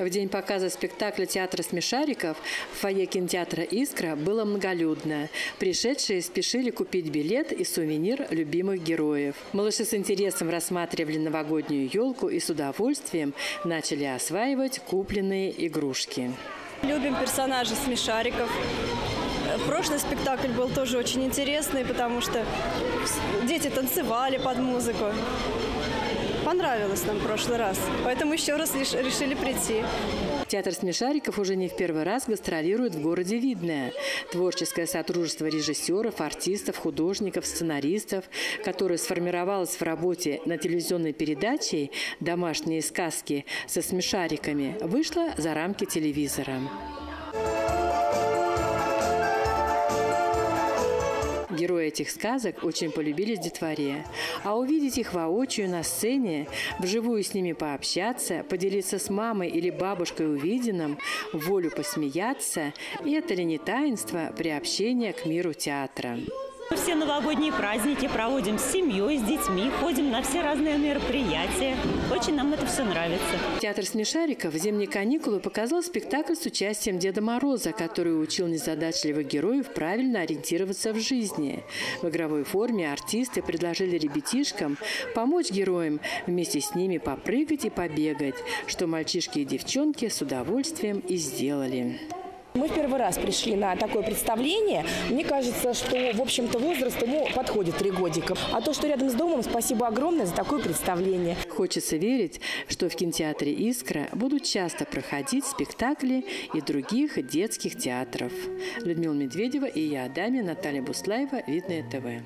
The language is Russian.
В день показа спектакля театра смешариков в фойе кинотеатра «Искра» было многолюдно. Пришедшие спешили купить билет и сувенир любимых героев. Малыши с интересом рассматривали новогоднюю елку и с удовольствием начали осваивать купленные игрушки. Любим персонажей смешариков. Прошлый спектакль был тоже очень интересный, потому что дети танцевали под музыку. Понравилось нам в прошлый раз, поэтому еще раз решили прийти. Театр смешариков уже не в первый раз гастролирует в городе Видное. Творческое сотрудничество режиссеров, артистов, художников, сценаристов, которое сформировалось в работе на телевизионной передаче «Домашние сказки» со смешариками, вышло за рамки телевизора. Этих сказок очень полюбились детворе. А увидеть их воочию на сцене, вживую с ними пообщаться, поделиться с мамой или бабушкой увиденным, волю посмеяться – это ли не таинство приобщения к миру театра? Все новогодние праздники проводим с семьей, с детьми, ходим на все разные мероприятия. Очень нам это все нравится. Театр смешариков в зимние каникулы показал спектакль с участием Деда Мороза, который учил незадачливых героев правильно ориентироваться в жизни. В игровой форме артисты предложили ребятишкам помочь героям вместе с ними попрыгать и побегать, что мальчишки и девчонки с удовольствием и сделали. Мы в первый раз пришли на такое представление. Мне кажется, что, в общем-то, возраст ему подходит три годика. А то, что рядом с домом, спасибо огромное за такое представление. Хочется верить, что в кинотеатре «Искра» будут часто проходить спектакли и других детских театров. Людмила Медведева и я, Адаме, Наталья Буслаева, Видное ТВ.